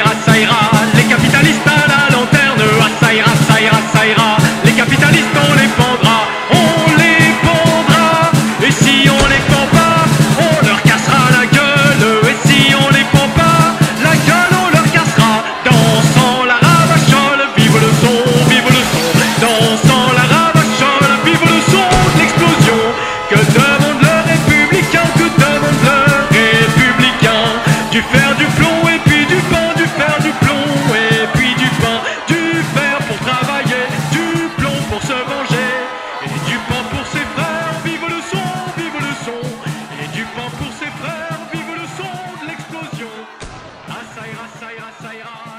الصيغة さよ